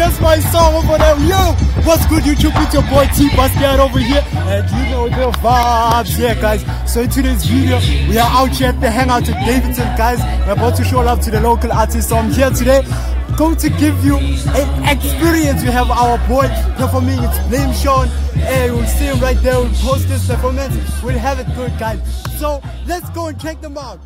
that's my song over there. Yo, what's good YouTube? It's your boy T Basquiat over here. And you know the vibes yeah, guys. So in today's video, we are out here at the hangout at Davidson, guys. We're about to show love to the local artists. So I'm here today going to give you an experience. We have our boy here for me. It's Blame Sean. and we'll see him right there. We'll post this performance. We'll have it good, guys. So let's go and check them out.